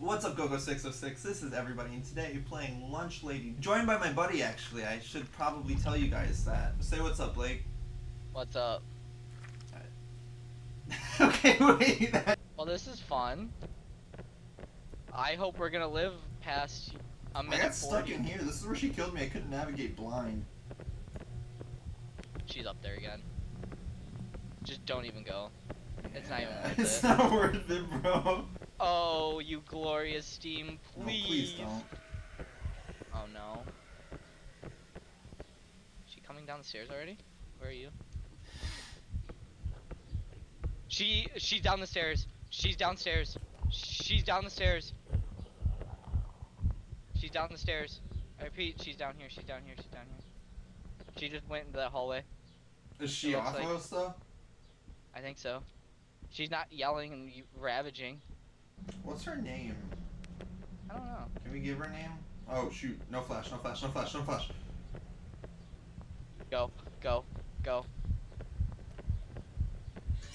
What's up, GoGo606? This is everybody, and today you're playing Lunch Lady. Joined by my buddy, actually. I should probably tell you guys that. Say what's up, Blake. What's up? okay, wait. Well, this is fun. I hope we're gonna live past a minute I got stuck in here. This is where she killed me. I couldn't navigate blind. She's up there again. Just don't even go. It's not even worth It's it. not worth it, bro. Oh, you glorious steam, No, please. please don't. Oh no. Is She coming down the stairs already? Where are you? She she's down the stairs. She's downstairs. She's down the stairs. She's down the stairs. I repeat, she's down here. She's down here. She's down here. She just went into that hallway. Is she off like- us, though? I think so. She's not yelling and ravaging. What's her name? I don't know. Can we give her a name? Oh, shoot. No flash, no flash, no flash, no flash. Go, go, go.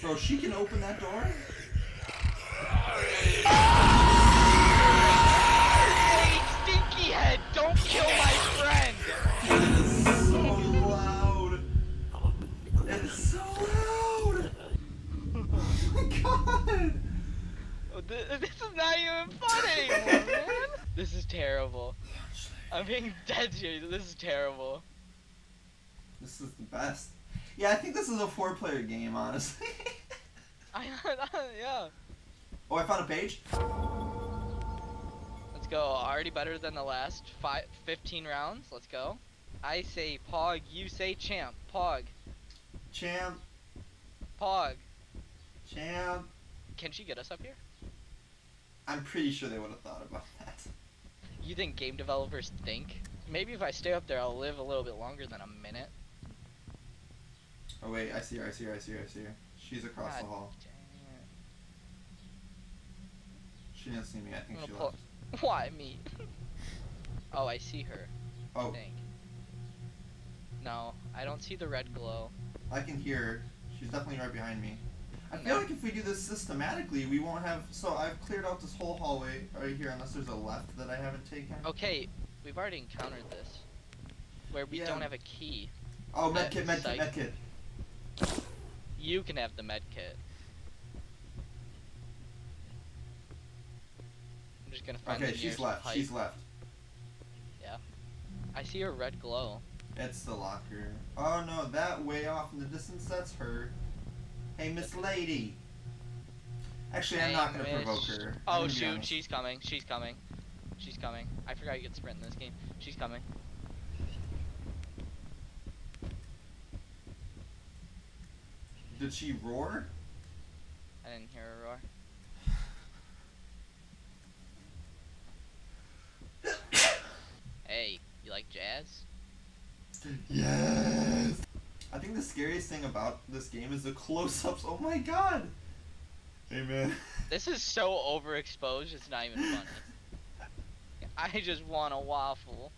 Bro, she can open that door? This is terrible. This is the best. Yeah, I think this is a four-player game, honestly. I, yeah. oh, I found a page. Let's go. Already better than the last five, 15 rounds. Let's go. I say Pog. You say Champ. Pog. Champ, Pog. champ. Can she get us up here? I'm pretty sure they would have thought about that. You think game developers think? Maybe if I stay up there, I'll live a little bit longer than a minute. Oh wait, I see her. I see her. I see her. I see her. She's across God the hall. She didn't see me. I think she gonna left. Why me? oh, I see her. I Oh, think. No, I don't see the red glow. I can hear her. She's definitely right behind me. I feel like if we do this systematically, we won't have. So I've cleared out this whole hallway right here, unless there's a left that I haven't taken. Okay, we've already encountered this. Where we Yeah. don't have a key. Oh, medkit, medkit, medkit. You can have the med kit. I'm just gonna find. Okay, the she's left. pipe. She's left. Yeah. I see a red glow. It's the locker. Oh no, that way off in the distance, that's her. Hey, Miss Lady. Actually, I'm not gonna Hey, provoke Miss- her. Oh shoot, she's coming. She's coming. She's coming. I forgot you could sprint in this game. She's coming. Did she roar? I didn't hear her roar. Hey, you like jazz? Yes. I think the scariest thing about this game is the close-ups. Oh my god. Hey man. This is so overexposed, it's not even funny. I just want a waffle.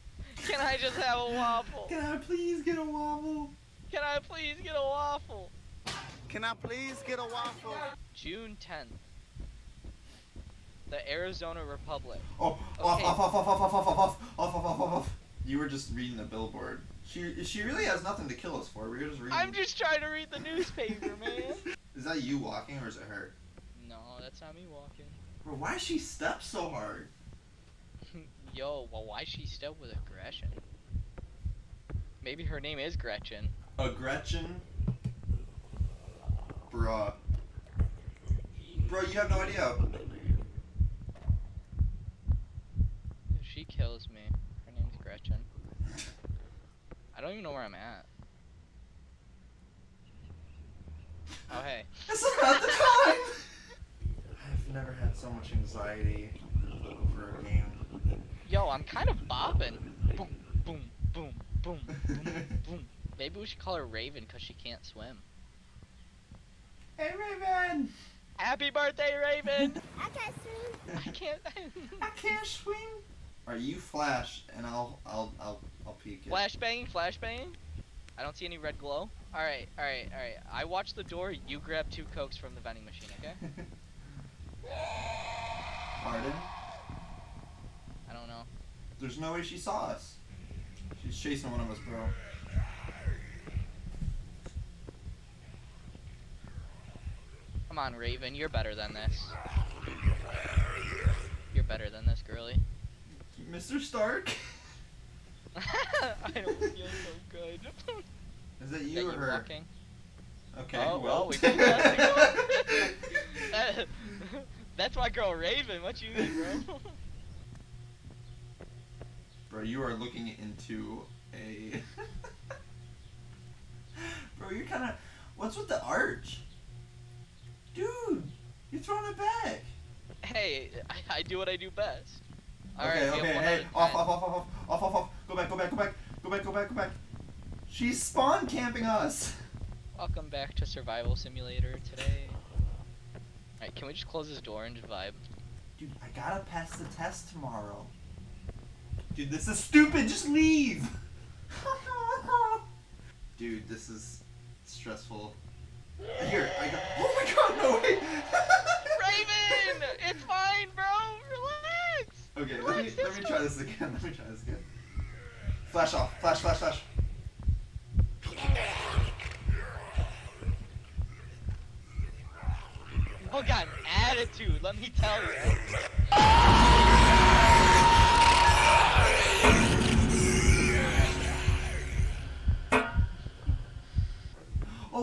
Can I just have a waffle? Can I please get a waffle? Can I please get a waffle? Can I please get a waffle? June 10th. The Arizona Republic. Oh, off, Okay. off, off, off, off, off, off, off, off, off, off, off, off. You were just reading the billboard. She, she really has nothing to kill us for. We were just reading. I'm just trying to read the newspaper, man. Is that you walking or is it her? no, that's not me walking. Bro, why is she step so hard? Yo, well, why is she still with aggression? Maybe her name is Gretchen. A Gretchen? Bruh. Bro, you have no idea. If she kills me, her name's Gretchen. I don't even know where I'm at. Oh, hey. This is not the time! I've never had so much anxiety over a game. Yo, I'm kind of bopping. Boom, boom, boom, boom, boom, boom. Maybe we should call her Raven because she can't swim. hey, Raven! Happy birthday, Raven! I can't swim. I can't. I can't swim. Alright, you flash, and I'll, I'll, I'll, I'll peek it. Flashbang, flashbang. I don't see any red glow. All right, all right, all right. I watch the door. You grab two cokes from the vending machine, okay? Pardon? There's no way she saw us. She's chasing one of us, bro. Come on, Raven, you're better than this. You're better than this, girly. Mr. Stark? I don't feel so good. Is that That you or her? walking? Okay, Oh, well. well, we test That- That's my girl Raven. What you mean, bro? Bro, you are looking into a. Bro, you're kind of. What's with the arch? Dude, you're throwing it back. hey, I, I do what I do best. okay, Alright, we okay, hey, off, off, off, off, off, off, off, off. Go back, go back, go back, go back, go back, go back. She's spawn camping us. Welcome back to Survival Simulator today. Alright, can we just close this door and just vibe? Dude, I gotta pass the test tomorrow. Dude, this is stupid. Just leave. Dude, this is stressful. Here, I got. Oh my god, no way. Raven! It's fine, bro! Relax! Okay, let me let me try this again. Let me try this again. Flash off. Flash, flash, flash. Oh god, attitude, let me tell you.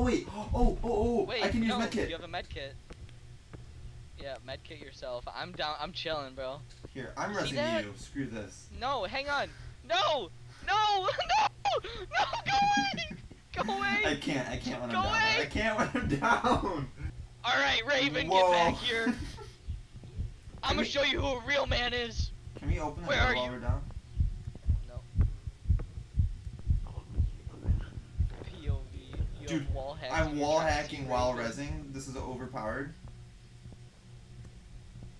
Wait. Oh oh oh. Wait, I can use no, medkit. you have a medkit. Yeah, medkit yourself. I'm down, I'm chilling, bro. Here, I'm See resing that? you. Screw this. No, hang on. No! No! No! No! Go away! Go away! I can't. I can't when Go I'm down. away. I can't when I'm down. Alright, Raven, Whoa. get back here. I'm gonna show you who a real man is. Can we open the Where door are while you? we're down? No. POV. You Dude, wall. I'm wall hacking while resing. This is overpowered.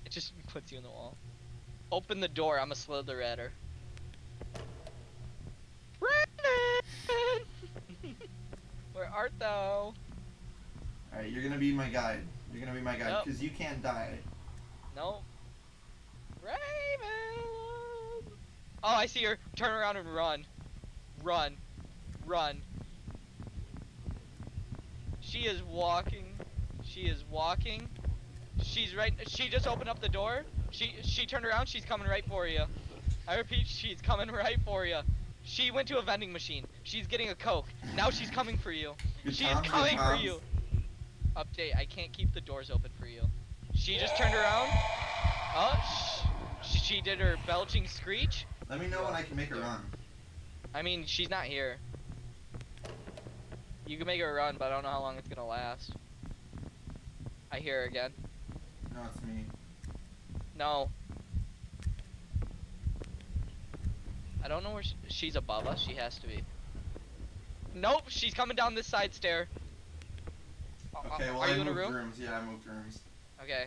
It just puts you in the wall. Open the door, I'm a slither at her. Raven! Where art thou? Alright, you're gonna be my guide. You're gonna be my guide Nope. because you can't die. No. Raven! Oh, I see her. Turn around and run. Run. Run. She is walking. She is walking. She's right. She just opened up the door. She she turned around. She's coming right for you. I repeat, she's coming right for you. She went to a vending machine. She's getting a coke. Now she's coming for you. Good She is coming for you. Update, I can't keep the doors open for you. She just turned around. Oh, sh- she did her belching screech. Let me know when I can make her run. I mean, she's not here. You can make her run, but I don't know how long it's gonna last. I hear her again. No, it's me. No. I don't know where she, she's above us. She has to be. Nope, she's coming down this side stair. Uh, uh, Okay, well Are I you in moved a room? rooms. Yeah, I moved rooms. Okay.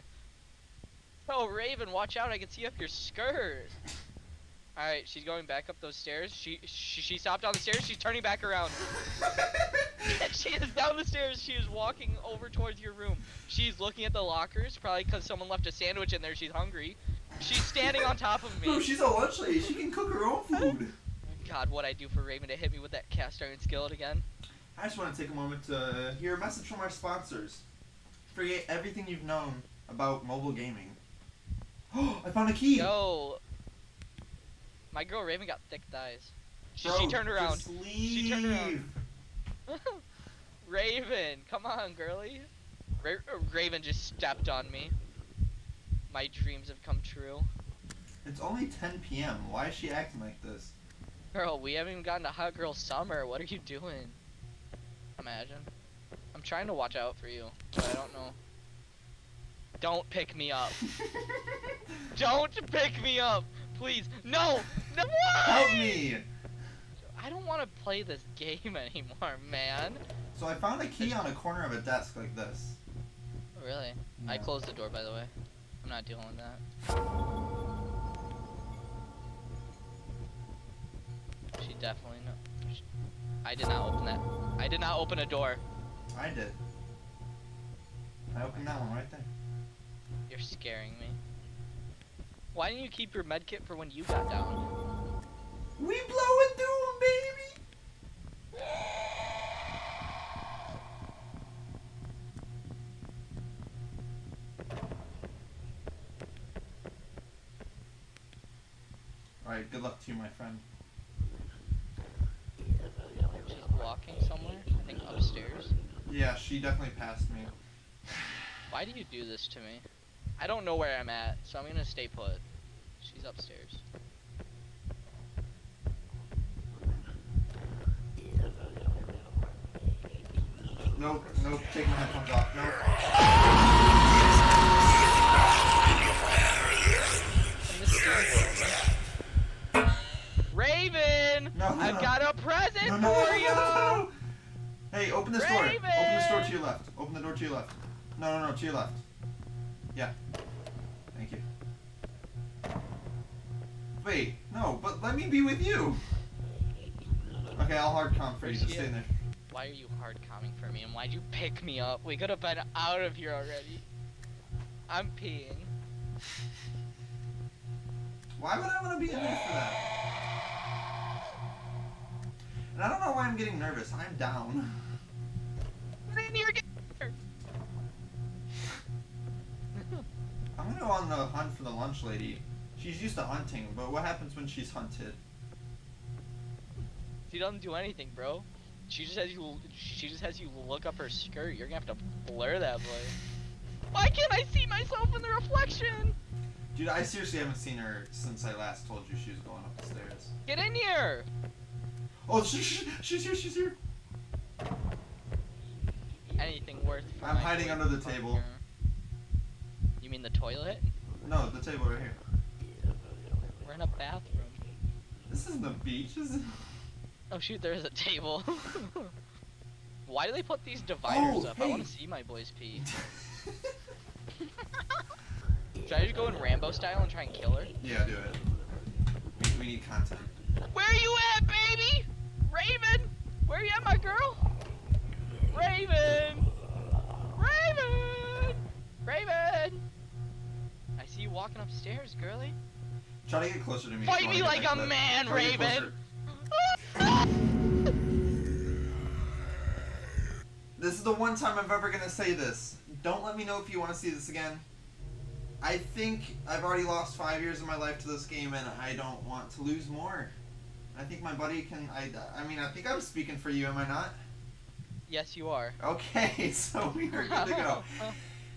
Oh, Raven, watch out! I can see up your skirt. All right, she's going back up those stairs. She she, she stopped on the stairs. She's turning back around. she is down the stairs. She is walking over towards your room. She's looking at the lockers, probably because someone left a sandwich in there. She's hungry. She's standing on top of Bro, me. she's a lunch lady. She can cook her own food. God, what I do for Raven to hit me with that cast iron skillet again? I just want to take a moment to hear a message from our sponsors. Forget everything you've known about mobile gaming. Oh, I found a key. Yo, my girl Raven got thick thighs. She, Bro, she turned around. She turned around. Raven, come on, girly. Ra- uh, Raven just stepped on me. My dreams have come true. It's only 10 p.m. Why is she acting like this? Girl, we haven't even gotten to hot girl summer. What are you doing? Imagine. I'm trying to watch out for you, but I don't know. Don't pick me up. Don't pick me up, please. No, no. Help me! I don't want to play this game anymore, man. So I found a key on a corner of a desk like this. Really? I closed the door, by the way. I'm not dealing with that. She definitely no. sh- I did not open that. I did not open a door. I did. I opened that one right there. You're scaring me. Why didn't you keep your med kit for when you got down? We blowing through 'em, baby. All right, good luck to you, my friend. She's walking somewhere. I think upstairs. Yeah, she definitely passed me. Why do you do this to me? I don't know where I'm at, so I'm gonna stay put. She's upstairs. Nope, nope. Take my headphones off. Nope. And this game- Raven! No, no, I've no. got a present No, no, for no, you! no, no, no. Hey, open this door. Open this door to your left. Open the door to your left. No, no, no, to your left. Yeah. Thank you. Wait, no, but let me be with you. Okay, I'll hard comp for you. Just stay in there. Why are you hard coming for me and why'd you pick me up? We could have been out of here already. I'm peeing. Why would I want to be in there for that? And I don't know why I'm getting nervous. I'm down. Get in here, get in. I'm gonna go on the hunt for the lunch lady. She's used to hunting, but what happens when she's hunted? She doesn't do anything, bro. She just has you. She just has you look up her skirt. You're gonna have to blur that boy. Why can't I see myself in the reflection? Dude, I seriously haven't seen her since I last told you she was going up the stairs. Get in here. Oh, she, she, she's here, she's here. Anything worth. I'm hiding under the table. You mean the toilet? No, the table right here. We're in a bathroom. This isn't the beach, is it? Oh shoot, there is a table. Why do they put these dividers Oh, up? I want to see my boys pee. Should I just go in Rambo style and try and kill her? yeah, do it. We, we need content. Where are you at, baby? Raven! Where are you at, my girl? Raven! Raven! Raven! I see you walking upstairs, girly. Try to get closer to me. Fight me like a back to that. man, Raven. The one time I'm ever gonna say this. Don't let me know if you want to see this again. I think I've already lost five years of my life to this game, and I don't want to lose more. I think my buddy can. I. I mean, I think I'm speaking for you. Am I not? yes, you are. Okay, so we are good to go.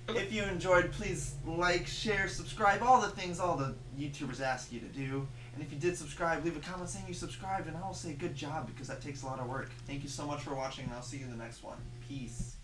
If you enjoyed, please like, share, subscribe, all the things all the YouTubers ask you to do. And if you did subscribe, leave a comment saying you subscribed, and I will say good job because that takes a lot of work. Thank you so much for watching, and I'll see you in the next one. Peace.